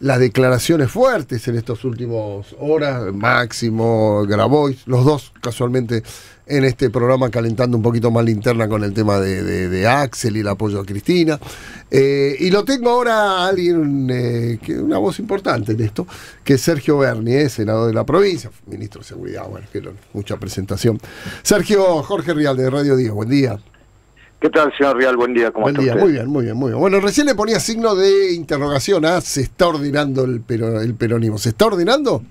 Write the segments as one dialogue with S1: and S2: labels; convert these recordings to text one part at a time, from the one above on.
S1: las declaraciones fuertes en estos últimos horas, Máximo, Grabois, los dos casualmente en este programa calentando un poquito más la interna con el tema de, Axel y el apoyo a Cristina. Eh, y lo tengo ahora a alguien, eh, que una voz importante en esto, que es Sergio Berni, eh, senador de la provincia, ministro de Seguridad, bueno, que mucha presentación. Sergio Jorge Rial de Radio 10, buen día.
S2: ¿Qué tal, señor Rial? Buen día,
S1: ¿cómo Buen día, muy bien, muy bien, muy bien. Bueno, recién le ponía signo de interrogación a ¿se está ordenando el, el peronismo? ¿Se está ordenando?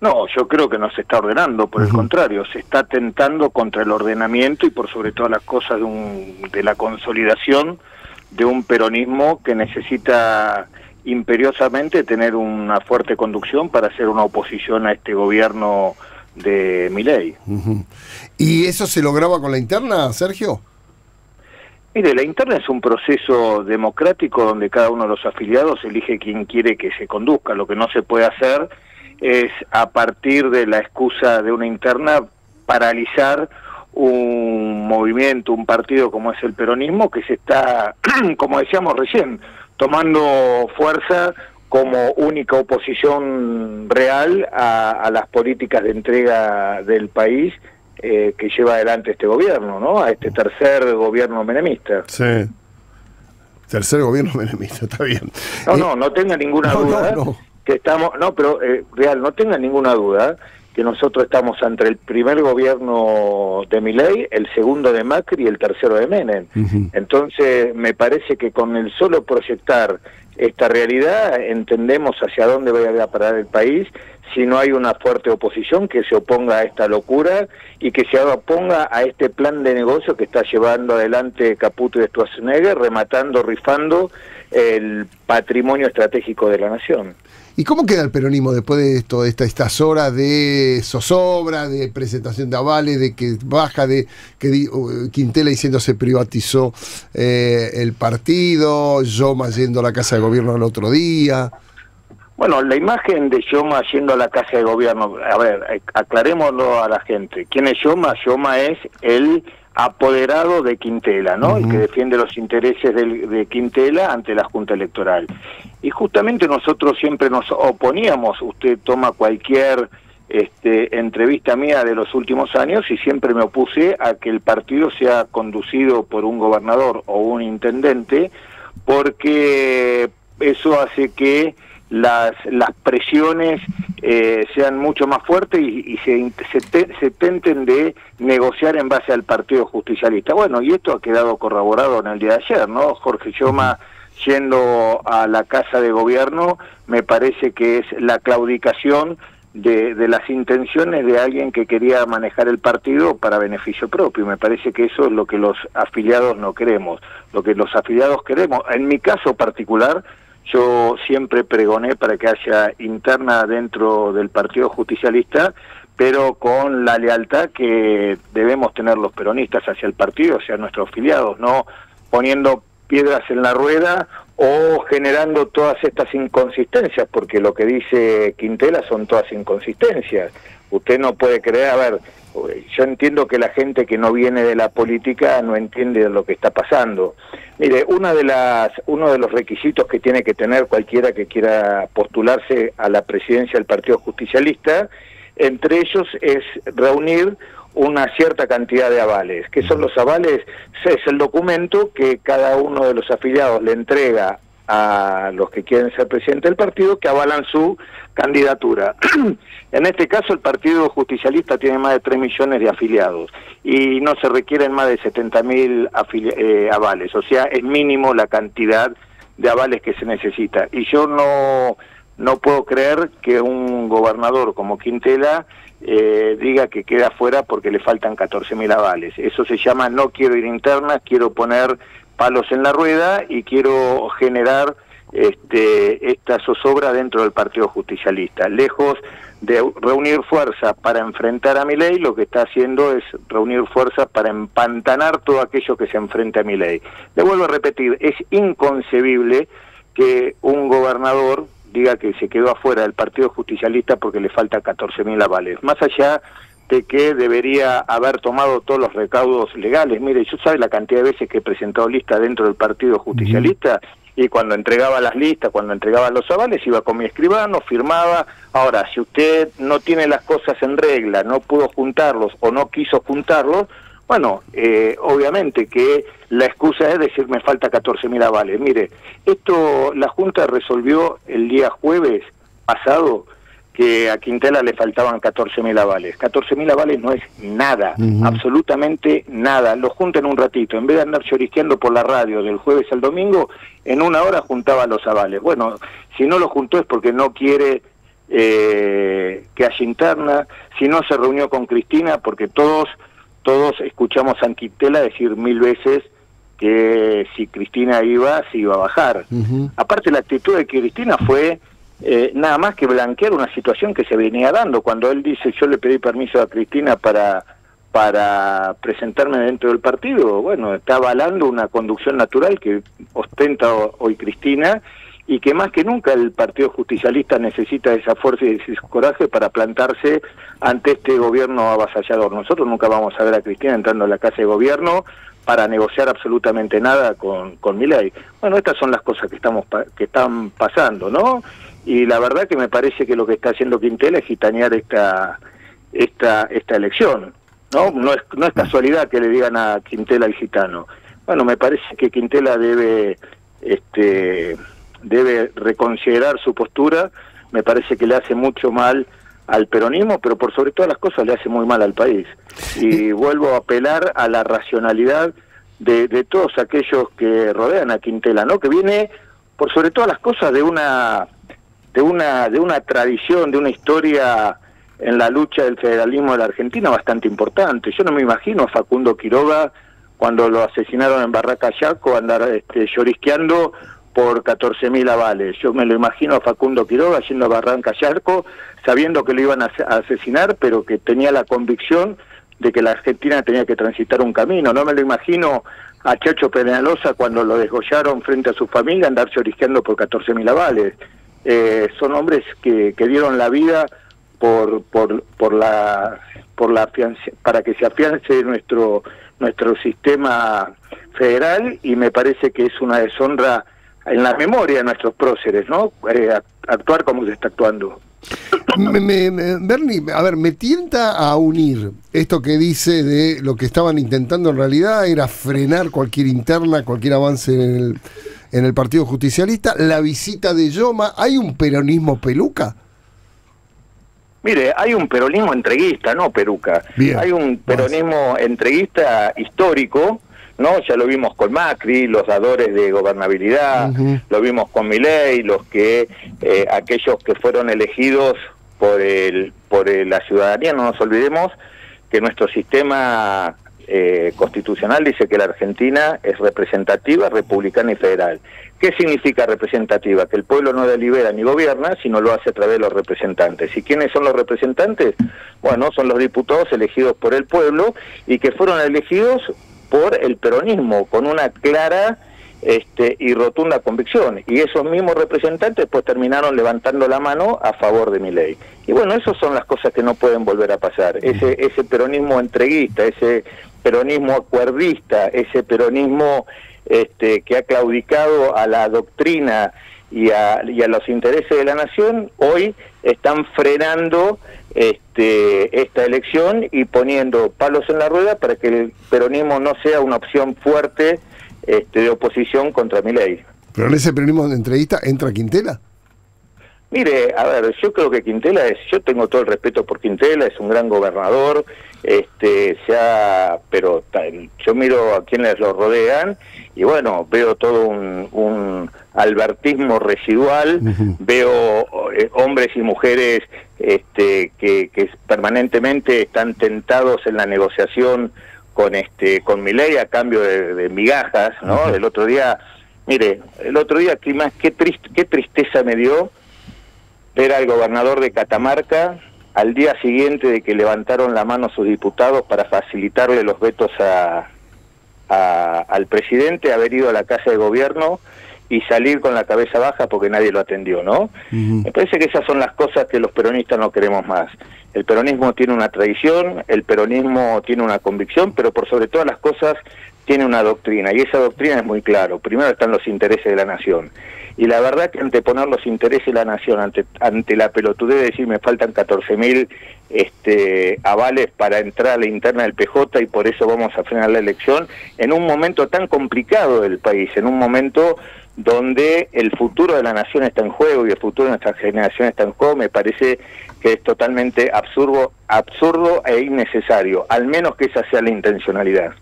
S2: No, yo creo que no se está ordenando, por el contrario, se está atentando contra el ordenamiento y por sobre todas las cosas de, un, de la consolidación de un peronismo que necesita imperiosamente tener una fuerte conducción para hacer una oposición a este gobierno de Miley.
S1: ¿Y eso se lograba con la interna, Sergio?
S2: Mire, la interna es un proceso democrático donde cada uno de los afiliados elige quién quiere que se conduzca. Lo que no se puede hacer es, a partir de la excusa de una interna, paralizar un movimiento, un partido como es el peronismo, que se está, como decíamos recién, tomando fuerza como única oposición real a, las políticas de entrega del país eh, que lleva adelante este gobierno, ¿no? A este tercer gobierno menemista.
S1: Sí. Tercer gobierno menemista, está bien.
S2: No, no, no tenga ninguna duda que estamos, no, pero eh, real, no tenga ninguna duda que nosotros estamos entre el primer gobierno de Milei, el segundo de Macri y el tercero de Menem. Entonces, me parece que con el solo proyectar esta realidad, entendemos hacia dónde va a parar el país si no hay una fuerte oposición que se oponga a esta locura y que se oponga a este plan de negocio que está llevando adelante Caputo y Schwarzenegger, rematando, rifando el patrimonio estratégico de la nación.
S1: ¿Y cómo queda el peronismo después de esto, de estas horas de zozobra, de presentación de avales, de que baja de que uh, Quintela diciendo se privatizó eh, el partido, Yoma yendo a la casa de gobierno el otro día?
S2: Bueno, la imagen de Yoma yendo a la casa de gobierno, a ver, eh, aclarémoslo a la gente. ¿Quién es Yoma? Yoma es el apoderado de Quintela, ¿no? El que defiende los intereses de Quintela ante la Junta Electoral. Y justamente nosotros siempre nos oponíamos, usted toma cualquier este, entrevista mía de los últimos años y siempre me opuse a que el partido sea conducido por un gobernador o un intendente, porque eso hace que las, las presiones eh, sean mucho más fuertes y, se, se, tenten de negociar en base al Partido Justicialista. Bueno, y esto ha quedado corroborado en el día de ayer, ¿no? Jorge Choma yendo a la Casa de Gobierno, me parece que es la claudicación de, de, las intenciones de alguien que quería manejar el partido para beneficio propio. Me parece que eso es lo que los afiliados no queremos. Lo que los afiliados queremos, en mi caso particular, yo siempre pregoné para que haya interna dentro del Partido Justicialista, pero con la lealtad que debemos tener los peronistas hacia el partido, hacia nuestros afiliados, no poniendo piedras en la rueda o generando todas estas inconsistencias, porque lo que dice Quintela son todas inconsistencias. Usted no puede creer, a ver, yo entiendo que la gente que no viene de la política no entiende lo que está pasando. Mire, una de las, uno de los requisitos que tiene que tener cualquiera que quiera postularse a la presidencia del Partido Justicialista, entre ellos es reunir una cierta cantidad de avales. ¿Qué son los avales? Es el documento que cada uno de los afiliados le entrega a los que quieren ser presidente del partido que avalan su candidatura. en este caso el Partido Justicialista tiene más de 3 millones de afiliados y no se requieren más de 70 mil eh, avales, o sea, es mínimo la cantidad de avales que se necesita. Y yo no, no puedo creer que un gobernador como Quintela eh, diga que queda fuera porque le faltan 14 mil avales. Eso se llama no quiero ir interna, quiero poner palos en la rueda y quiero generar este, esta zozobra dentro del Partido Justicialista. Lejos de reunir fuerza para enfrentar a mi ley, lo que está haciendo es reunir fuerza para empantanar todo aquello que se enfrenta a mi ley. Le vuelvo a repetir, es inconcebible que un gobernador diga que se quedó afuera del Partido Justicialista porque le falta 14.000 avales. Más allá de que debería haber tomado todos los recaudos legales. Mire, yo sabe la cantidad de veces que he presentado lista dentro del Partido Justicialista y cuando entregaba las listas, cuando entregaba los avales, iba con mi escribano, firmaba. Ahora, si usted no tiene las cosas en regla, no pudo juntarlos o no quiso juntarlos, bueno, eh, obviamente que la excusa es decir me falta 14.000 avales. Mire, esto la Junta resolvió el día jueves pasado que a Quintela le faltaban 14.000 avales. 14.000 avales no es nada, absolutamente nada. Lo juntan un ratito. En vez de andar llorisqueando por la radio del jueves al domingo, en una hora juntaba los avales. Bueno, si no lo juntó es porque no quiere eh, que haya interna, si no se reunió con Cristina, porque todos, todos escuchamos a Quintela decir mil veces que si Cristina iba, se iba a bajar. Aparte la actitud de Cristina fue eh, nada más que blanquear una situación que se venía dando. Cuando él dice yo le pedí permiso a Cristina para para presentarme dentro del partido, bueno, está avalando una conducción natural que ostenta hoy Cristina y que más que nunca el Partido Justicialista necesita esa fuerza y ese coraje para plantarse ante este gobierno avasallador. Nosotros nunca vamos a ver a Cristina entrando a la casa de gobierno para negociar absolutamente nada con, con ley. Bueno, estas son las cosas que estamos que están pasando, ¿no? y la verdad que me parece que lo que está haciendo Quintela es gitanear esta esta esta elección no no es no es casualidad que le digan a Quintela el gitano bueno me parece que Quintela debe este debe reconsiderar su postura. Me parece que le hace mucho mal al peronismo pero por sobre todas las cosas le hace muy mal al país. Y vuelvo a apelar a la racionalidad de, de todos aquellos que rodean a Quintela no que viene por sobre todas las cosas de una de una, de una tradición, de una historia en la lucha del federalismo de la Argentina bastante importante. Yo no me imagino a Facundo Quiroga cuando lo asesinaron en Barraca Yaco andar este, llorisqueando por 14.000 avales. Yo me lo imagino a Facundo Quiroga yendo a Barranca Yarco, sabiendo que lo iban a asesinar, pero que tenía la convicción de que la Argentina tenía que transitar un camino. No me lo imagino a Chacho Penalosa cuando lo desgollaron frente a su familia andar llorisqueando por 14.000 avales. Eh, son hombres que, que, dieron la vida por, por, por la, por la para que se afiance nuestro, nuestro sistema federal y me parece que es una deshonra en la memoria de nuestros próceres, ¿no? Eh, actuar como se está actuando.
S1: Me, Bernie, a ver, me tienta a unir esto que dice de lo que estaban intentando en realidad era frenar cualquier interna, cualquier avance en el, en el Partido Justicialista, la visita de Yoma, ¿hay un peronismo peluca?
S2: Mire, hay un peronismo entreguista, no peruca. hay un peronismo entreguista histórico, ¿no? Ya lo vimos con Macri, los dadores de gobernabilidad, lo vimos con Milei, los que eh, aquellos que fueron elegidos por el por la ciudadanía, no nos olvidemos que nuestro sistema eh, constitucional dice que la Argentina es representativa, republicana y federal. ¿Qué significa representativa? Que el pueblo no delibera ni gobierna, sino lo hace a través de los representantes. ¿Y quiénes son los representantes? Bueno, son los diputados elegidos por el pueblo y que fueron elegidos por el peronismo, con una clara este, y rotunda convicción. Y esos mismos representantes pues terminaron levantando la mano a favor de mi ley. Y bueno, esas son las cosas que no pueden volver a pasar. Ese, ese peronismo entreguista, ese peronismo acuerdista, ese peronismo este, que ha claudicado a la doctrina y a, y a los intereses de la nación, hoy están frenando este, esta elección y poniendo palos en la rueda para que el peronismo no sea una opción fuerte este, de oposición contra mi ley.
S1: ¿Pero en ese peronismo de entrevista entra Quintela?
S2: Mire, a ver, yo creo que Quintela es, yo tengo todo el respeto por Quintela, es un gran gobernador, este, sea, pero yo miro a quienes lo rodean y bueno, veo todo un, albertismo residual, veo eh, hombres y mujeres este, que, que permanentemente están tentados en la negociación con este con mi ley a cambio de, migajas, ¿no? El otro día, mire, el otro día qué más qué triste, qué tristeza me dio ver al gobernador de Catamarca al día siguiente de que levantaron la mano sus diputados para facilitarle los vetos a, al presidente, haber ido a la casa de gobierno y salir con la cabeza baja porque nadie lo atendió, ¿no? Me parece que esas son las cosas que los peronistas no queremos más. El peronismo tiene una tradición, el peronismo tiene una convicción, pero por sobre todas las cosas tiene una doctrina, y esa doctrina es muy claro. Primero están los intereses de la nación. Y la verdad que anteponer los intereses de la nación ante, ante la pelotudez de decir me faltan 14.000 este, avales para entrar a la interna del PJ y por eso vamos a frenar la elección, en un momento tan complicado del país, en un momento donde el futuro de la nación está en juego y el futuro de nuestra generación está en juego, me parece que es totalmente absurdo, absurdo e innecesario, al menos que esa sea la intencionalidad.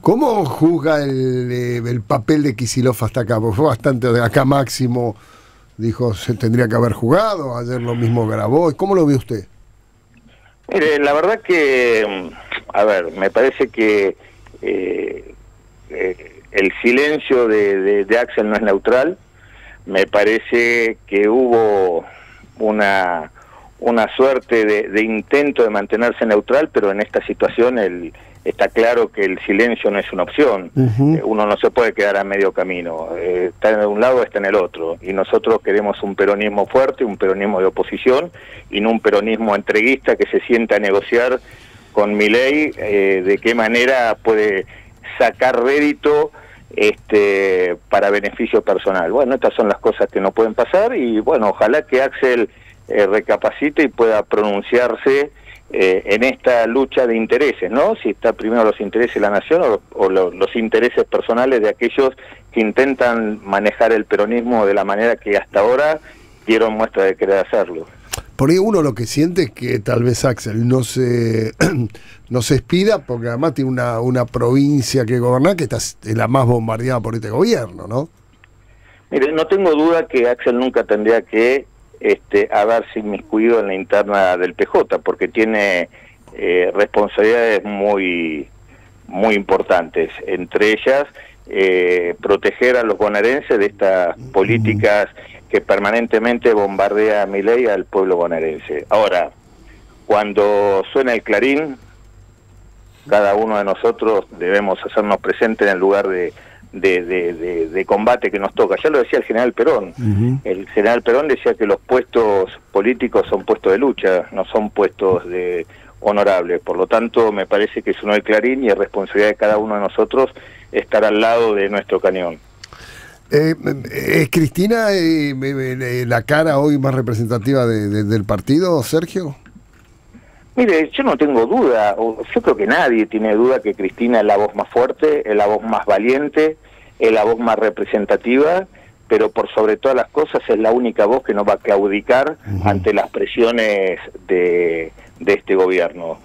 S1: ¿Cómo juzga el, eh, el papel de Kisilov hasta acá? Porque fue bastante de acá máximo, dijo, se tendría que haber jugado, ayer lo mismo grabó. ¿Cómo lo ve usted?
S2: Mire, la verdad que, a ver, me parece que eh, eh el silencio de, Axel no es neutral. Me parece que hubo una, una suerte de, intento de mantenerse neutral, pero en esta situación el, está claro que el silencio no es una opción. Eh, uno no se puede quedar a medio camino. Eh, está en un lado, está en el otro. Y nosotros queremos un peronismo fuerte, un peronismo de oposición, y no un peronismo entreguista que se sienta a negociar con mi ley eh, de qué manera puede sacar rédito este, para beneficio personal. Bueno, estas son las cosas que no pueden pasar y bueno, ojalá que Axel eh, recapacite y pueda pronunciarse eh, en esta lucha de intereses, ¿no? Si está primero los intereses de la nación o, los intereses personales de aquellos que intentan manejar el peronismo de la manera que hasta ahora dieron muestra de querer hacerlo.
S1: Por ahí uno lo que siente es que tal vez Axel no se, no se expida, porque además tiene una, una provincia que gobernar que está es la más bombardeada por este gobierno, ¿no?
S2: Mire, no tengo duda que Axel nunca tendría que este, haberse inmiscuido en la interna del PJ, porque tiene eh, responsabilidades muy, muy importantes, entre ellas eh, proteger a los bonaerenses de estas políticas que permanentemente bombardea a mi ley al pueblo bonaerense. Ahora, cuando suena el clarín, cada uno de nosotros debemos hacernos presentes en el lugar de, de, combate que nos toca. Ya lo decía el general Perón. El general Perón decía que los puestos políticos son puestos de lucha, no son puestos de honorables. Por lo tanto, me parece que sonó el clarín y es responsabilidad de cada uno de nosotros estar al lado de nuestro cañón.
S1: Eh, ¿Es Cristina eh, eh, la cara hoy más representativa del partido, Sergio?
S2: Mire, yo no tengo duda, yo creo que nadie tiene duda que Cristina es la voz más fuerte, es la voz más valiente, es la voz más representativa, pero por sobre todas las cosas es la única voz que no va a claudicar ante las presiones de, de este gobierno.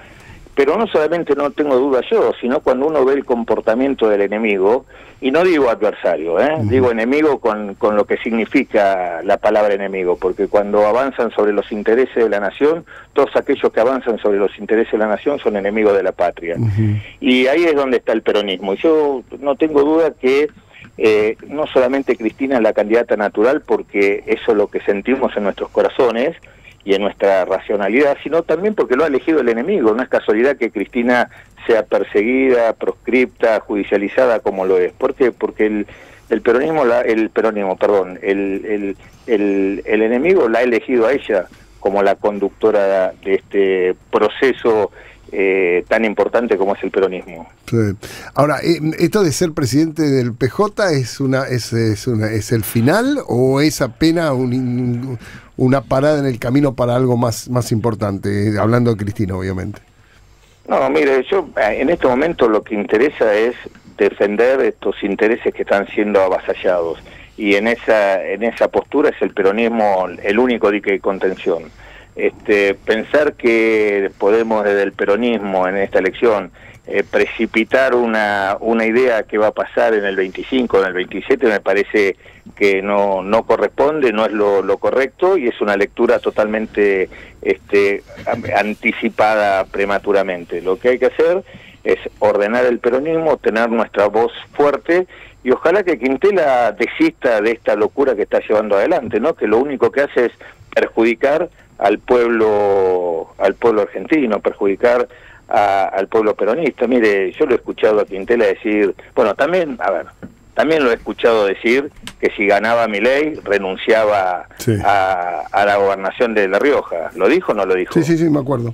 S2: Pero no solamente no tengo duda yo, sino cuando uno ve el comportamiento del enemigo, y no digo adversario, ¿eh? digo enemigo con, con lo que significa la palabra enemigo, porque cuando avanzan sobre los intereses de la nación, todos aquellos que avanzan sobre los intereses de la nación son enemigos de la patria. Y ahí es donde está el peronismo. Y yo no tengo duda que eh, no solamente Cristina es la candidata natural, porque eso es lo que sentimos en nuestros corazones, y en nuestra racionalidad, sino también porque lo ha elegido el enemigo. No es casualidad que Cristina sea perseguida, proscripta, judicializada como lo es. ¿Por qué? Porque el, el peronismo, la, el peronismo, perdón, el, el, el, enemigo la ha elegido a ella como la conductora de este proceso eh, tan importante como es el peronismo.
S1: Ahora, eh, ¿esto de ser presidente del PJ es una es, es, una, es el final o es apenas un, una parada en el camino para algo más, más importante, hablando de Cristina, obviamente.
S2: No, mire, yo en este momento lo que interesa es defender estos intereses que están siendo avasallados y en esa en esa postura es el peronismo el único dique de contención. Este, pensar que podemos desde el peronismo en esta elección eh, precipitar una, una idea que va a pasar en el 25, en el 27, me parece que no, no corresponde, no es lo, correcto y es una lectura totalmente este, anticipada prematuramente. Lo que hay que hacer es ordenar el peronismo, tener nuestra voz fuerte y ojalá que Quintela desista de esta locura que está llevando adelante, ¿no? Que lo único que hace es perjudicar al pueblo al pueblo argentino, perjudicar al pueblo peronista. Mire, yo lo he escuchado a Quintela decir, bueno, también, a ver, también lo he escuchado decir que si ganaba mi ley renunciaba a, a, la gobernación de La Rioja. ¿Lo dijo o no lo dijo?
S1: Sí, sí, sí, me acuerdo.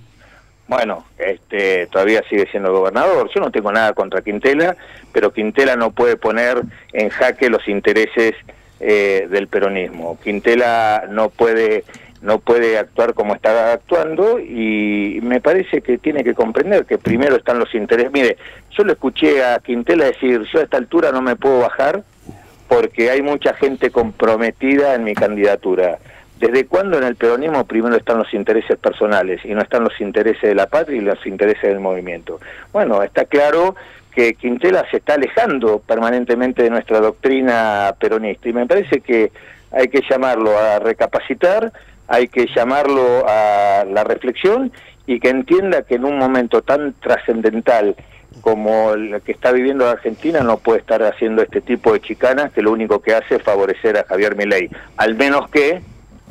S2: Bueno, este, todavía sigue siendo gobernador. Yo no tengo nada contra Quintela, pero Quintela no puede poner en jaque los intereses eh, del peronismo. Quintela no puede no puede actuar como está actuando y me parece que tiene que comprender que primero están los intereses. Mire, yo lo escuché a Quintela decir, yo a esta altura no me puedo bajar porque hay mucha gente comprometida en mi candidatura. ¿Desde cuándo en el peronismo primero están los intereses personales y no están los intereses de la patria y los intereses del movimiento? Bueno, está claro que Quintela se está alejando permanentemente de nuestra doctrina peronista y me parece que hay que llamarlo a recapacitar, hay que llamarlo a la reflexión y que entienda que en un momento tan trascendental como el que está viviendo la Argentina no puede estar haciendo este tipo de chicanas que lo único que hace es favorecer a Javier Milei, al menos que,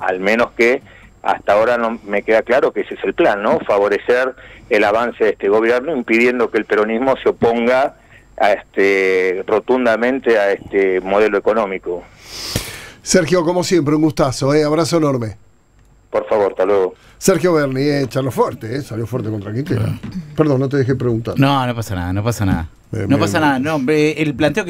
S2: al menos que hasta ahora no me queda claro que ese es el plan, ¿no? Favorecer el avance de este gobierno impidiendo que el peronismo se oponga a este rotundamente a este modelo económico.
S1: Sergio, como siempre, un gustazo, ¿eh? abrazo enorme.
S2: Por favor, hasta luego.
S1: Sergio Berni, eh, charlo fuerte, eh, salió fuerte contra Quintela. Perdón, no te dejé preguntar.
S3: No, no pasa nada, no pasa nada. no pasa nada, no, el planteo que